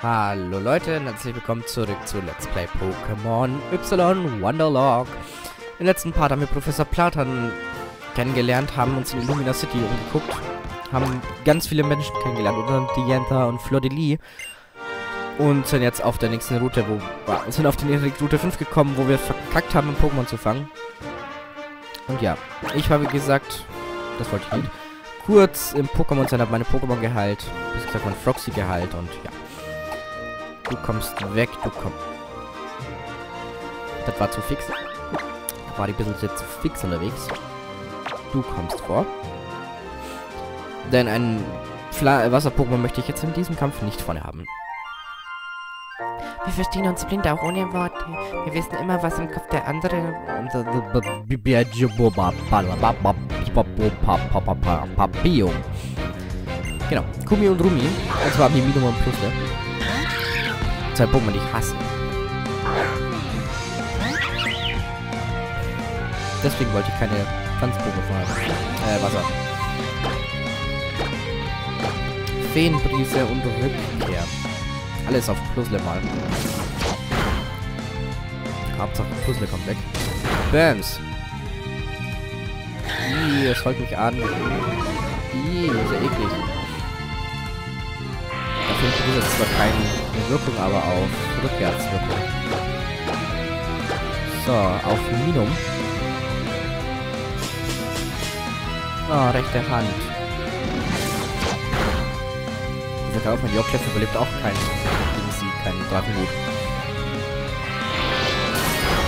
Hallo Leute und herzlich willkommen zurück zu Let's Play Pokémon Y Wonderlog. Im letzten Part haben wir Professor Platan kennengelernt, haben uns in Illumina City umgeguckt, haben ganz viele Menschen kennengelernt, unter anderem Dianta und Fleur de Lis. Und sind jetzt auf der nächsten Route, wo wir sind auf die Route 5 gekommen, wo wir verkackt haben, Pokémon zu fangen. Und ja, ich habe gesagt, das wollte ich nicht, kurz im Pokémon Center meine Pokémon geheilt, bis gesagt mein Froxy geheilt und ja. Du kommst weg, du kommst. Das war zu fix. War die bisschen zu fix unterwegs. Du kommst vor. Denn ein Wasser-Pokémon möchte ich jetzt in diesem Kampf nicht vorne haben. Wir verstehen uns blind auch ohne Worte. Wir wissen immer, was im Kopf der andere... Genau. Kumi und Rumi. Und zwar haben die Minimum Plus, ne? Zwei Pokémon, die ich hasse. Deswegen wollte ich keine Pflanzenpokémon haben. Äh, Wasser. Feenbrise und Rückkehr. Alles auf Plus-Level. Hauptsache Puzzle kommt weg. Bams. Ih, es folgt mich an. Ih, ist ja eklig. Dafür ist zwar keine Wirkung, aber auf Rückwärtswirkung. So, auf Minum. Oh, rechte Hand. Dieser Kauf von Joklev überlebt auch keinen Dingsi, keinen Drachenhut.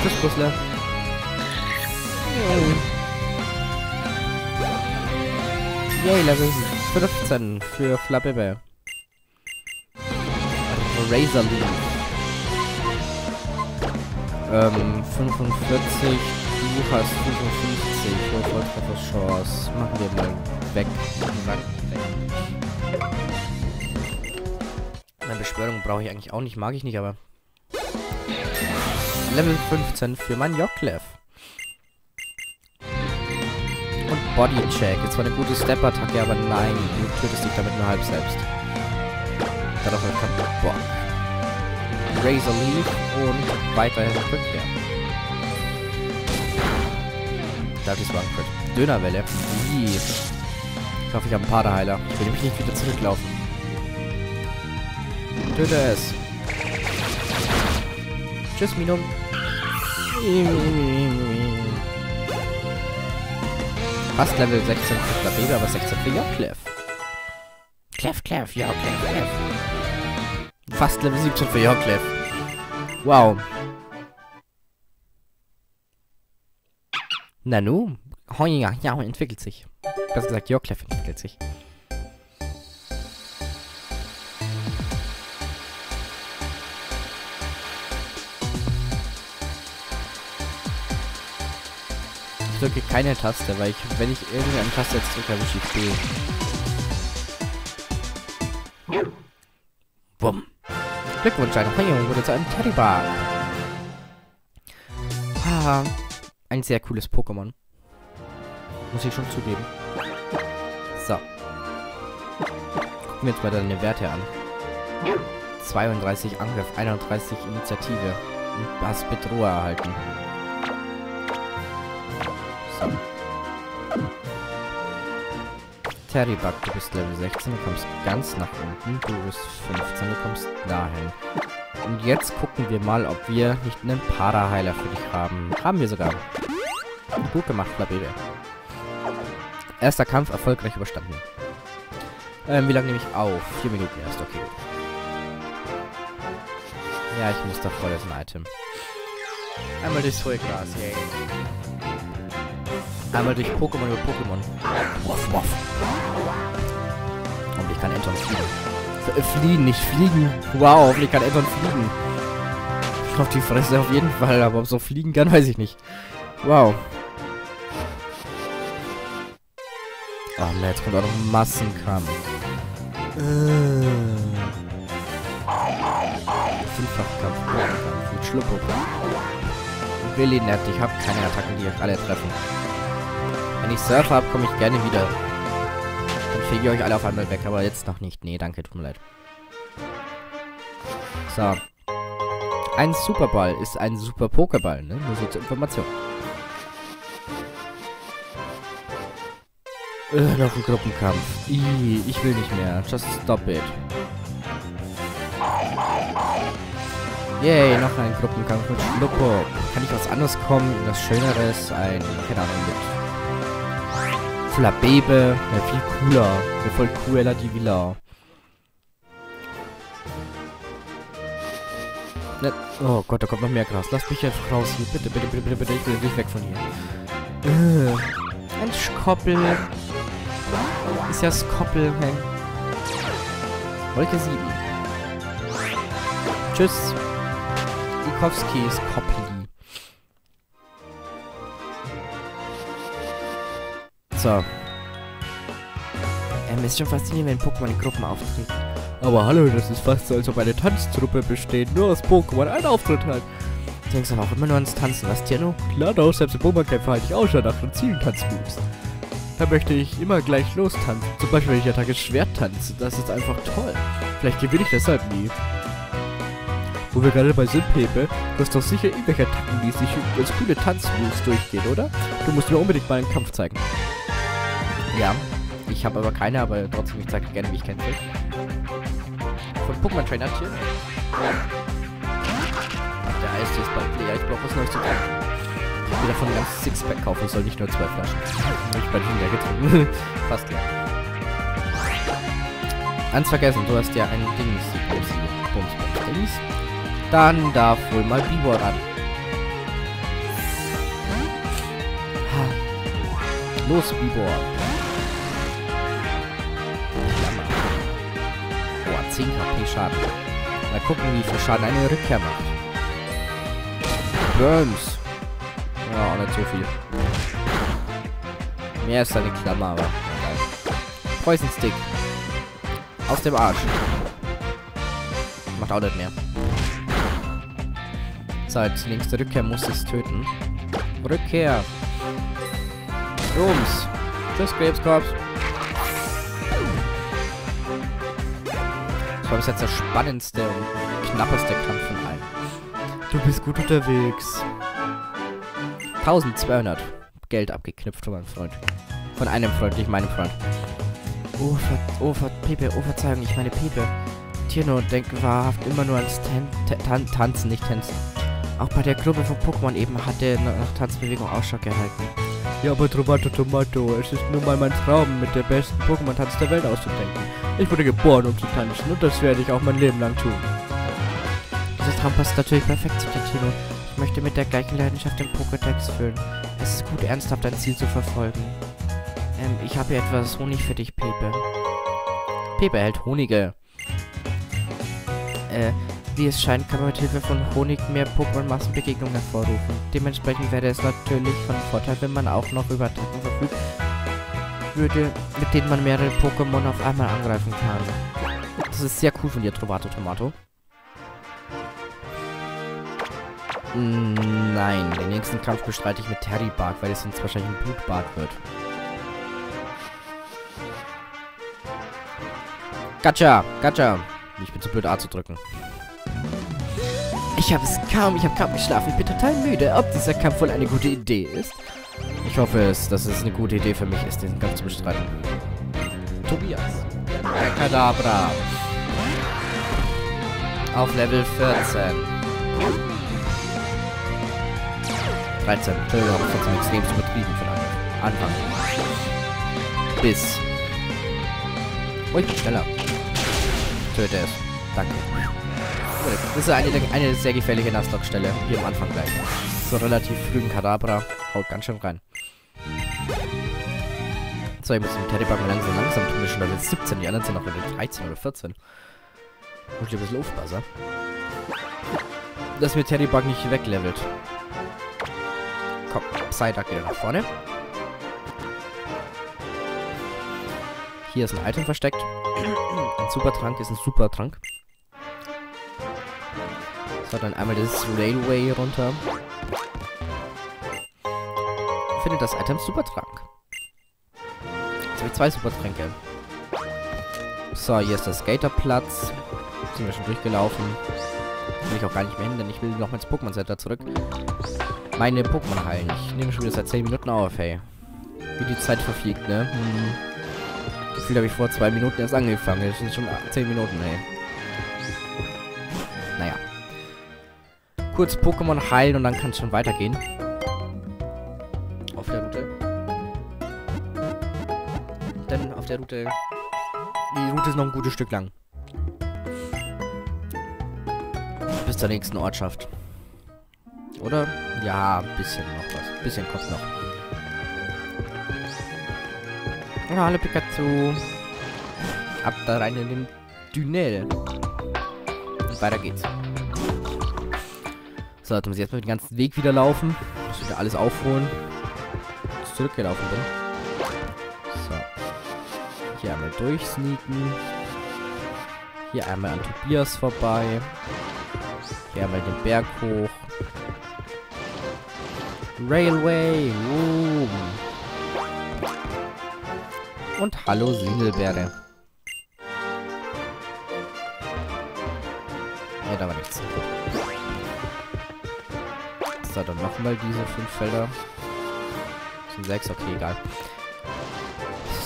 Tschüss, Puzzler. Yay, Level 15 für Flappebe. Razor Leaf. Ähm, 45. Du hast 55. Volltreffer Chance. Machen wir mal weg. weg. Meine Beschwörung brauche ich eigentlich auch nicht. Mag ich nicht, aber... Level 15 für mein Joklev. Und Body Check. Jetzt war eine gute Step-Attacke, aber nein, du tötest dich damit nur halb selbst. Habe ich keinen Bock. Razor Leaf und weiterhin Rückkehr. Das ist One Crit. Dönerwelle. Wie? Ich hoffe, ich habe einen Paderheiler. Ich will nämlich nicht wieder zurücklaufen. Töte es. Tschüss, Minum. Fast Level 16 für Flabebe, aber 16 für Joklev. Clef, Clef, ja, Clef, Clef. Fast Level 17 für Joklev. Wow. Nanu? Oh ja, ja, entwickelt sich. Besser gesagt, Joklev entwickelt sich. Ich drücke keine Taste, weil ich, wenn ich irgendeine Taste jetzt drücke, erwische ich B. Bumm. Glückwunsch, deine Junge wurde zu einem Teddybar. Ah, ein sehr cooles Pokémon. Muss ich schon zugeben. So. Gucken wir jetzt mal deine Werte an. 32 Angriff, 31 Initiative. Und hast Bedroher erhalten. So. Terrybug, du bist Level 16, du kommst ganz nach unten. Du bist 15, du kommst dahin. Und jetzt gucken wir mal, ob wir nicht einen Paraheiler für dich haben. Haben wir sogar. Gut gemacht, Flabebe. Erster Kampf erfolgreich überstanden. Ähm, wie lange nehme ich auf? Vier Minuten erst, okay. Ja, ich muss das ein Item. Einmal durchs Vollgras, yay. Einmal durch Pokémon über Pokémon. Wuff, wuff. Hoffentlich kann Anton fliegen. F fliehen, nicht fliegen. Wow, hoffentlich kann Anton fliegen. Auf die Fresse auf jeden Fall, aber ob so fliegen kann, weiß ich nicht. Wow. Oh ne, jetzt kommt auch noch Massenkampf. Äh. Fünffachkampf. Mit Schluppoker. Willi nett, ich habe keine Attacken, die euch alle treffen. Wenn ich Surfer habe, komme ich gerne wieder. Dann fege ich euch alle auf einmal weg, aber jetzt noch nicht. Nee, danke, tut mir leid. So. Ein Superball ist ein Super Pokéball, ne? Nur so zur Information. Äh, noch ein Gruppenkampf. Ih, ich will nicht mehr. Just stop it. Yay, noch ein Gruppenkampf mit Schluppo. Kann ich was anderes kommen? Was Schöneres? Ein, keine Ahnung, mit Flabebe. Wäre viel cooler. Wäre voll cooler die Villa. Ne, oh Gott, da kommt noch mehr Gras. Lass mich einfach raus hier. Bitte, bitte, bitte, bitte, bitte. Ich will nicht weg von hier. Äh, ein Skoppel. Ist ja Skoppel, hey. Wolke 7. Tschüss. Ikowski ist So. Ähm, ist schon faszinierend, wenn Pokémon in Gruppen auftreten. Aber hallo, das ist fast so, als ob eine Tanztruppe besteht, nur aus Pokémon einen Auftritt hat. Du denkst aber auch immer nur ans Tanzen, was, Tierno? Klar doch, selbst im Pokémon-Kämpfer halte ich auch schon nach von zielen Tanzmoves. Da möchte ich immer gleich lostanzen. Zum Beispiel, wenn ich Attacke Schwert tanze. Das ist einfach toll. Vielleicht gewinne ich deshalb nie. Wo wir gerade bei sind, Pepe, du hast doch sicher irgendwelche Attacken, die sich als coole Tanzmoves durchgehen, oder? Du musst mir unbedingt mal einen Kampf zeigen. Ja, ich habe aber keine, aber trotzdem, ich zeige gerne, wie ich kämpfe. Von Pokémon Trainer hier. Ja. Ach, der Eistee ist bald leer. Ich brauche was Neues zu trinken. Ich will davon ein ganzes Sixpack kaufen. Soll nicht nur zwei Flaschen. Hab ich bei leer getrunken. Fast leer. Eins vergessen, du hast ja ein Dings. Dann darf wohl mal Bibor ran. Los, Bibor. 10 KP Schaden. Mal gucken, wie viel Schaden eine Rückkehr macht. Burns. Ja, auch nicht so viel. Mehr ist eine Klammer, aber egal. Poison Stick. Aus dem Arsch. Macht auch nicht mehr. So, jetzt nächste Rückkehr muss es töten. Rückkehr. Rums. Tschüss, Krebskorps. Das war bis jetzt der spannendste und knappeste Kampf von allen. Du bist gut unterwegs. 1200 Geld abgeknüpft von meinem Freund. Von einem Freund, nicht meinem Freund. Oh, ver oh, ver Pepe, oh, Verzeihung, ich meine Pepe. Tierno denkt wahrhaft immer nur ans Tan Tan Tanzen, nicht Tänzen. Auch bei der Gruppe von Pokémon eben hat er nach Tanzbewegung Ausschau gehalten. Ja, aber Tomato Tomato, es ist nun mal mein Traum, mit der besten Pokémon-Tanz der Welt auszudenken. Ich wurde geboren, um zu tanzen und das werde ich auch mein Leben lang tun. Dieser Traum passt natürlich perfekt zu dir, Tino. Ich möchte mit der gleichen Leidenschaft den Pokédex füllen. Es ist gut, ernsthaft ein Ziel zu verfolgen. Ähm, ich habe hier etwas Honig für dich, Pepe. Pepe hält Honige. Äh, wie es scheint, kann man mit Hilfe von Honig mehr Pokémon-Massenbegegnungen hervorrufen. Dementsprechend wäre es natürlich von Vorteil, wenn man auch noch über Attacken verfügt würde, mit denen man mehrere Pokémon auf einmal angreifen kann. Das ist sehr cool von dir, Trovato Tomato. Nein, den nächsten Kampf bestreite ich mit Terry Bark, weil es sonst wahrscheinlich ein Blutbad wird. Gotcha, gotcha. Ich bin zu blöd, A zu drücken. Ich habe es kaum, ich habe kaum geschlafen. Ich bin total müde. Ob dieser Kampf wohl eine gute Idee ist? Ich hoffe es, dass es eine gute Idee für mich ist, diesen Kampf zu bestreiten. Tobias. Kadabra. Auf Level 14. 13. Entschuldigung, ich habe es extrem übertrieben für einen Anfang. Bis. Bin schneller. Töte es. Danke. Das ist eine, eine sehr gefährliche Nuzlocke-Stelle. Hier am Anfang gleich. So relativ früh ein Kadabra. Haut ganz schön rein. So, ich muss den Teddybug mal langsam langsam tun. Wir schon Level 17. Die anderen sind noch Level 13 oder 14. Muss ich ein bisschen aufpassen. Dass mir Teddybug nicht weglevelt. Komm, Psyduck wieder nach vorne. Hier ist ein Item versteckt. Ein Supertrank ist ein Supertrank. Dann einmal das Railway runter. Findet das Item Supertrank. Jetzt habe ich zwei Supertränke. So, hier ist der Skaterplatz. Sind wir schon durchgelaufen. Will ich auch gar nicht mehr hin, denn ich will noch mal ins Pokémon Center zurück. Meine Pokémon heilen. Ich nehme schon wieder seit 10 Minuten auf, hey. Wie die Zeit verfliegt, ne? Hm. Gefühlt habe ich vor zwei Minuten erst angefangen. Das sind schon 10 Minuten, ey. Naja. Kurz Pokémon heilen und dann kann es schon weitergehen. Auf der Route. Denn auf der Route... Die Route ist noch ein gutes Stück lang. Bis zur nächsten Ortschaft. Oder? Ja, ein bisschen noch was. Ein bisschen kommt noch. Ja, hallo Pikachu. Ab da rein in den Tunnel. Und weiter geht's. So, jetzt muss ich erstmal den ganzen Weg wieder laufen. Muss wieder alles aufholen. Zurückgelaufen bin. So. Hier einmal durchsneaken. Hier einmal an Tobias vorbei. Hier einmal den Berg hoch. Railway. Uh. Und hallo Singelbeere. Ja, da war nichts. So, dann machen wir diese fünf Felder. Das sind sechs, okay, egal.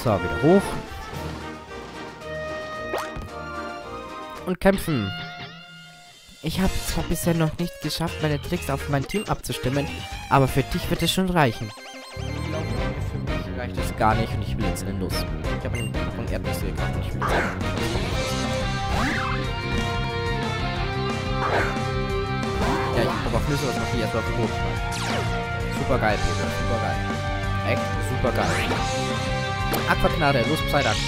So, wieder hoch. Und kämpfen. Ich habe zwar bisher noch nicht geschafft, meine Tricks auf mein Team abzustimmen, aber für dich wird es schon reichen. Ich glaube, für mich reicht es gar nicht und ich will jetzt in den Los. Ich habe einen von Erdnüsse gekauft ich will Auf Nüsse, was noch hier erstmal auf den Boden schmeißen. Super geil, Peter. Super geil. Echt super geil. Aquaknarre, los Psyduck.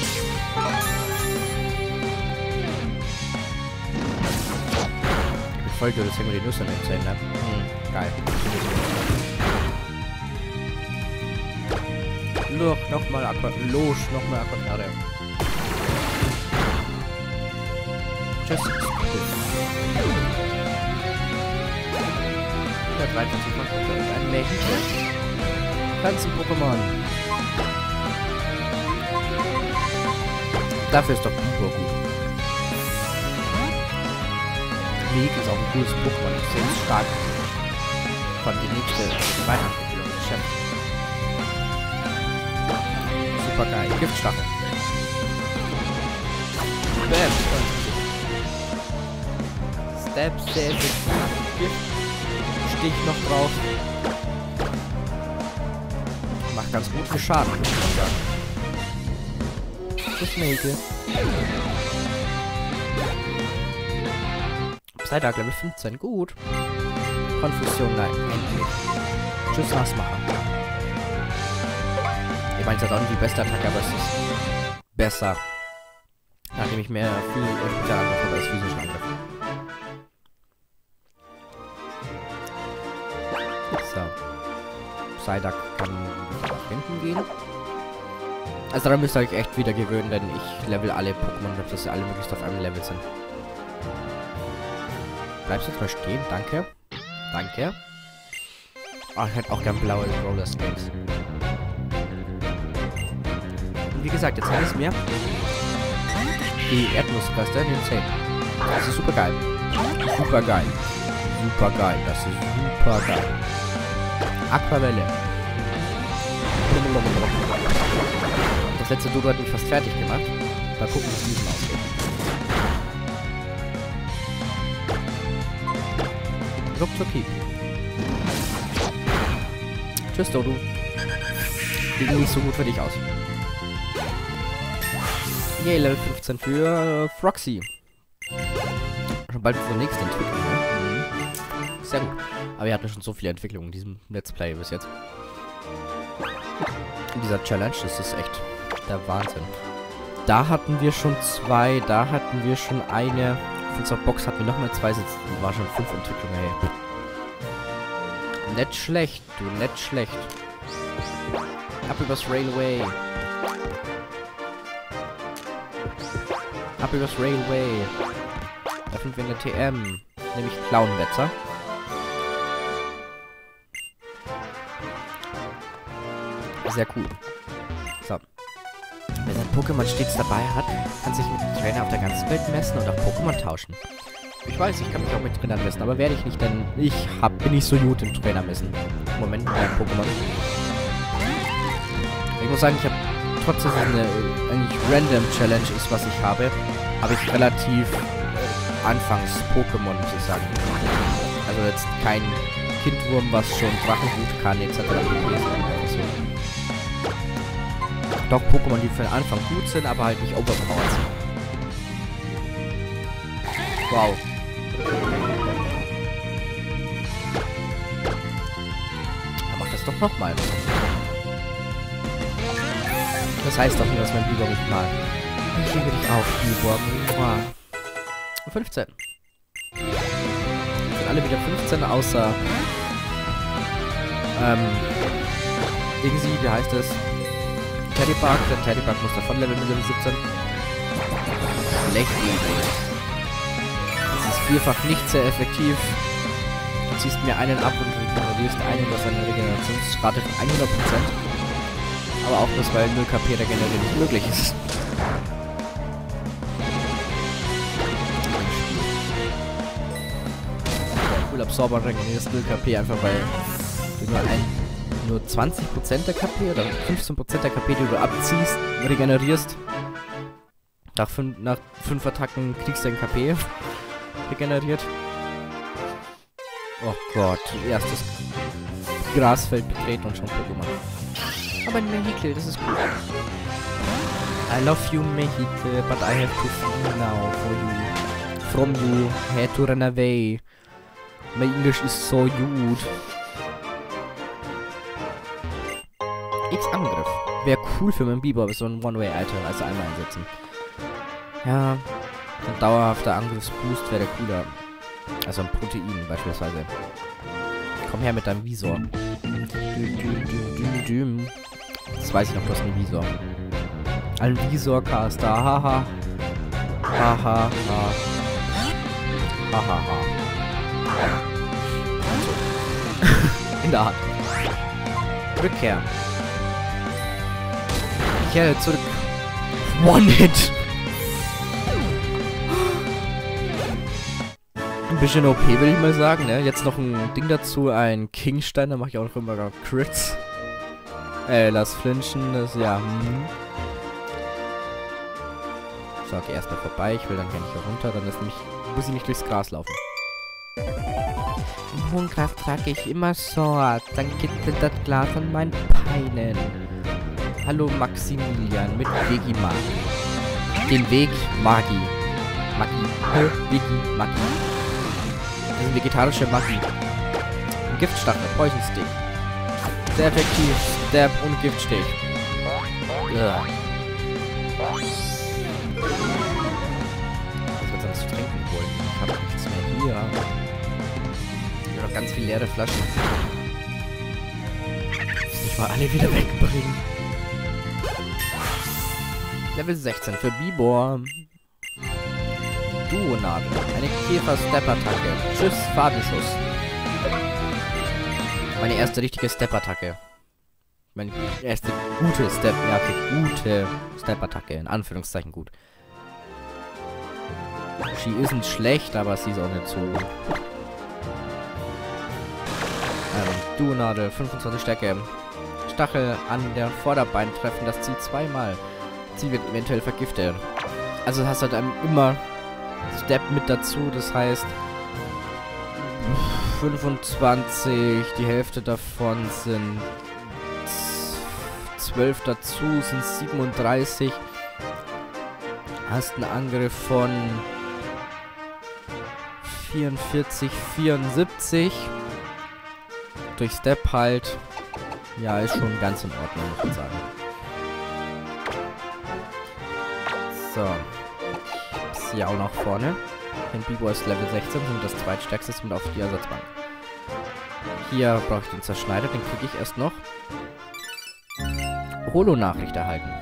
Voll gut, deswegen wir die Nüsse mitnehmen, ne? Hm, geil. Loch, nochmal Aqua... Los, nochmal Aquaknarre. Tschüss. 143 Mann und ein Mädchen. Pflanzen-Pokémon. Dafür ist doch Biber gut. Meg ist auch ein cooles Pokémon. Extrem stark. Von die nächste Weiterentwicklung des Chefs. Super geil. Giftstachel. Bam. Step, Step, Stich noch drauf. Macht ganz gut viel Schaden, muss man sagen. Das Mädel. Psyduck Level 15, gut. Konfusion, nein, endlich. Tschüss, Nassmacher. Ich meine, es hat auch nicht die beste Attacke, aber es ist besser. Nachdem ich mehr viel Spezialangriff habe als physischen Angriff. Psyduck kann nach hinten gehen. Also daran müsst ihr euch echt wieder gewöhnen, denn ich level alle Pokémon, dass sie alle möglichst auf einem Level sind. Bleibst jetzt mal stehen? Danke. Danke. Oh, ich hätte auch gern blaue Roller Skates. Und wie gesagt, jetzt habe ich mir die Erdnussgaste in den Zähnen. Das ist super geil. Super geil. Super geil. Das ist super geil. Aquavelle. Das letzte Dodo hat mich fast fertig gemacht. Mal gucken, wie es diesem ausgeht. Ruckzucki. Tschüss, Dodo. Sieht nicht so gut für dich aus. Yay, Level 15 für äh, Froxy. Schon bald zur nächsten Entwicklung, ne? Mhm. Sehr gut. Aber wir hatten schon so viele Entwicklungen in diesem Let's Play bis jetzt. In dieser Challenge, das ist echt der Wahnsinn. Da hatten wir schon zwei, da hatten wir schon eine. Auf unserer Box hatten wir nochmal zwei, das war schon fünf Entwicklungen, hey. Nicht schlecht, du, nicht schlecht. Ab übers Railway. Ab übers Railway. Öffnen wir eine TM. Nämlich Clownwetzer. Sehr cool. So. Wir sind Pokémon stets dabei hat, kann sich mit dem Trainer auf der ganzen Welt messen und auch Pokémon tauschen. Ich weiß, ich kann mich auch mit Trainern messen, aber werde ich nicht, denn ich hab, bin nicht so gut im Trainer messen. Moment meinem Pokémon. Ich muss sagen, ich habe trotz dass es eine äh, eigentlich random Challenge ist, was ich habe, habe ich relativ äh, anfangs Pokémon, ich sagen. Also jetzt kein Kindwurm, was schon Drachenhut kann, etc. So. Doch Pokémon, die für den Anfang gut sind, aber halt nicht overpowered sind. Wow. Er macht das doch nochmal. Das heißt doch nur, dass mein Bibor mich mag. Ich liebe dich auch, Bibor. 15. Sind alle wieder 15, außer... Ähm... Dingsy, wie heißt es? Teddypark. Der Teddypark muss davon leveln mit Level 17. Blechebel. Das ist vierfach nicht sehr effektiv. Du ziehst mir einen ab und regenerierst einen, was eine Regenerationsrate von 100%. Aber auch bloß, weil 0 KP der generell nicht möglich ist. Cool Absorber regenerierst 0 KP einfach weil du nur ein nur 20% der KP oder 15% der KP, die du abziehst, regenerierst. Nach 5 nach fünf Attacken kriegst du ein KP regeneriert. Oh Gott, erstes Grasfeld betreten und schon Pokémon. Aber ein Vehicle, das ist gut. I love you, Vehicle, but I have to flee now for you. From you, had to run away. My English is so good. X-Angriff. Wäre cool für meinen Biber, so ein One-Way-Item, also einmal einsetzen. Ja, ein dauerhafter Angriffsboost wäre cooler. Also ein Protein beispielsweise. Komm her mit deinem Visor. Das weiß ich noch, du hast einen Visor. Ein Visor-Caster, haha. Haha, ha. Haha, ha. In der Hand. Rückkehr. Ich kehre zurück. One-Hit. Ein bisschen OP, will ich mal sagen, ne? Jetzt noch ein Ding dazu, ein Kingstein, da mache ich auch noch immer Crits. Äh, lass flinchen, das, ja, hm. So, okay, erstmal vorbei, ich will dann gar nicht hier runter, dann ist nämlich, muss ich nicht durchs Gras laufen. Im Hohenkraft trage ich immer Sword, dann gibt das Glas an meinen Peinen. Hallo Maximilian mit Vegi Magi. Den Weg Magi. Magi. Hä? Vegi Magi. Das ist vegetarische Magie. Giftstachel, Poison Stick. Sehr effektiv. Stab und Giftstich. Ja. Ich würde sonst zu trinken holen. Ich habe nichts mehr hier. Ich habe noch ganz viele leere Flaschen. Ich mal alle wieder wegbringen. Level 16 für Bibor. Duonadel. Eine Käfer-Step-Attacke. Tschüss, Fadenschuss. Meine erste richtige Step-Attacke. Meine erste gute Step, ja, gute Step-Attacke, in Anführungszeichen gut. Sie isn't schlecht, aber sie ist auch nicht so. Ähm, Duonadel, 25 Stärke. Stachel an der Vorderbein treffen das Ziel zweimal. Ziel wird eventuell vergiftet. Also hast halt immer Step mit dazu, das heißt 25, die Hälfte davon sind 12 dazu, sind 37. Hast einen Angriff von 44, 74. Durch Step halt. Ja, ist schon ganz in Ordnung, muss man sagen. So auch noch vorne. Den B-Boy ist Level 16 und das zweitstärkste mit auf die Ersatzbank. Hier brauche ich den Zerschneider, den kriege ich erst noch. Holo-Nachricht erhalten.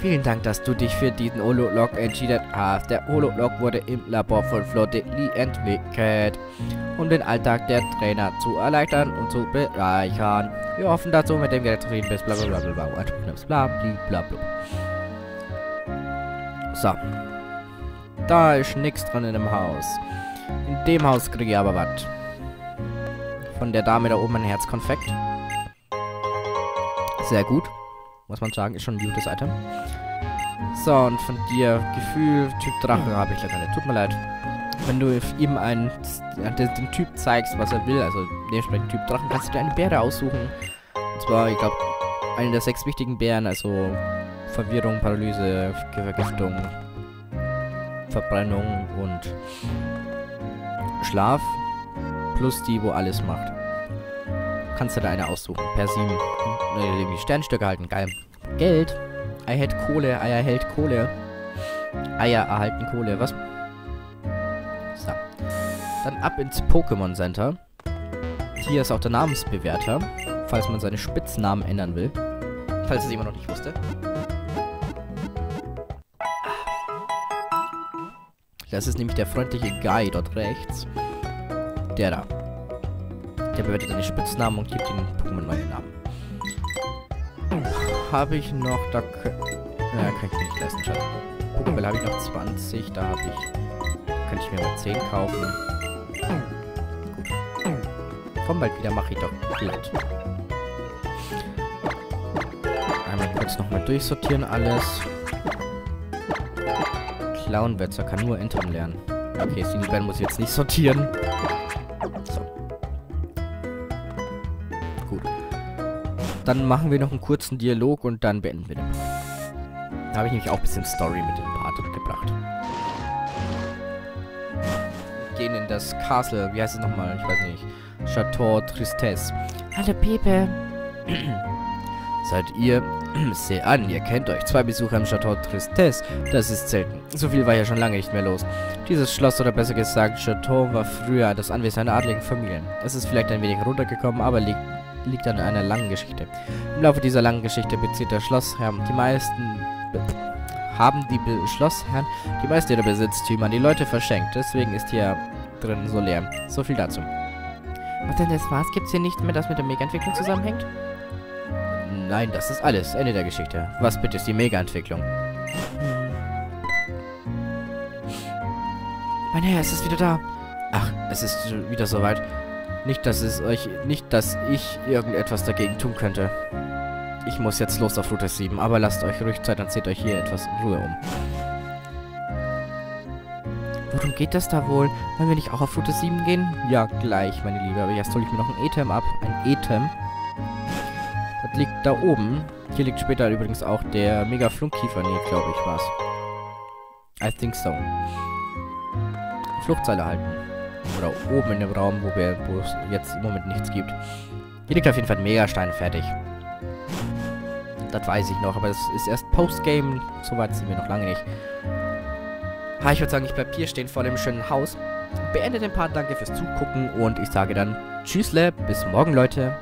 Vielen Dank, dass du dich für diesen Hololog entschieden hast. Der Hololog wurde im Labor von Flottili entwickelt, um den Alltag der Trainer zu erleichtern und zu bereichern. Wir hoffen, dass du mit dem Gerät zufrieden bist. Blablabla. Bla, bla, bla, so. Da ist nichts dran in dem Haus. In dem Haus kriege ich aber was. Von der Dame da oben ein Herzkonfekt. Sehr gut. Muss man sagen, ist schon ein gutes Item. So, und von dir Gefühl, Typ Drache habe ich leider nicht. Tut mir leid. Wenn du ihm einen, den, den Typ zeigst, was er will, also dementsprechend Typ Drachen, kannst du dir eine Beere aussuchen. Und zwar, ich glaube, eine der sechs wichtigen Bären, also Verwirrung, Paralyse, Vergiftung, Verbrennung und Schlaf. Plus die, wo alles macht. Kannst du da eine aussuchen. Per 7. Ne, die Sternstücke halten. Geil. Geld. Ei hält Kohle. Eier hält Kohle. Eier erhalten Kohle. Was? So. Dann ab ins Pokémon Center. Hier ist auch der Namensbewerter. Falls man seine Spitznamen ändern will. Falls es jemand noch nicht wusste. Das ist nämlich der freundliche Guy dort rechts. Der da. Der bewertet seine Spitznamen und gibt den Pokémon neue Namen. Habe ich noch, da ja, kann ich mir nicht leisten, schade. Pokéball habe ich noch 20, da habe ich, könnte ich mir mal 10 kaufen. Gut. Komm bald wieder, mache ich doch glatt. Einmal kurz nochmal durchsortieren alles. Clownwetzer kann nur Entern lernen. Okay, Singleband muss ich jetzt nicht sortieren. Dann machen wir noch einen kurzen Dialog und dann beenden wir den Part. Da habe ich nämlich auch ein bisschen Story mit dem Part gebracht. Gehen in das Castle. Wie heißt es nochmal? Ich weiß nicht. Chateau Tristesse. Hallo Pepe. Seid ihr Seht an, ihr kennt euch. Zwei Besucher im Chateau Tristesse. Das ist selten. So viel war ja schon lange nicht mehr los. Dieses Schloss, oder besser gesagt, Chateau, war früher das Anwesen einer adligen Familie. Es ist vielleicht ein wenig runtergekommen, aber liegt, liegt an einer langen Geschichte. Im Laufe dieser langen Geschichte bezieht der Schlossherr die meisten... haben die Be Schlossherren die meisten ihrer Besitztümer an die Leute verschenkt. Deswegen ist hier drin so leer. So viel dazu. Was denn das war's? Gibt's hier nicht mehr, das mit der Mega-Entwicklung zusammenhängt? Nein, das ist alles. Ende der Geschichte. Was bitte ist die Mega-Entwicklung? Mein Herr, es ist wieder da. Ach, es ist wieder soweit. Nicht, dass es euch... Nicht, dass ich irgendetwas dagegen tun könnte. Ich muss jetzt los auf Route 7, aber lasst euch ruhig Zeit, dann seht euch hier etwas Ruhe um. Worum geht das da wohl? Wollen wir nicht auch auf Route 7 gehen? Ja, gleich, meine Liebe. Aber jetzt hole ich mir noch ein Etem ab. Ein Etem. Das liegt da oben. Hier liegt später übrigens auch der mega Flunkkiefer. Nee, glaube ich, war's. I think so. Fluchtseile halten. Oder oben in dem Raum, wo es jetzt im Moment nichts gibt. Hier liegt auf jeden Fall ein Megastein fertig. Das weiß ich noch, aber es ist erst Postgame. So weit sind wir noch lange nicht. Ha, ich würde sagen, ich bleib hier stehen vor dem schönen Haus. Beende den Part, danke fürs Zugucken und ich sage dann Tschüssle, bis morgen, Leute.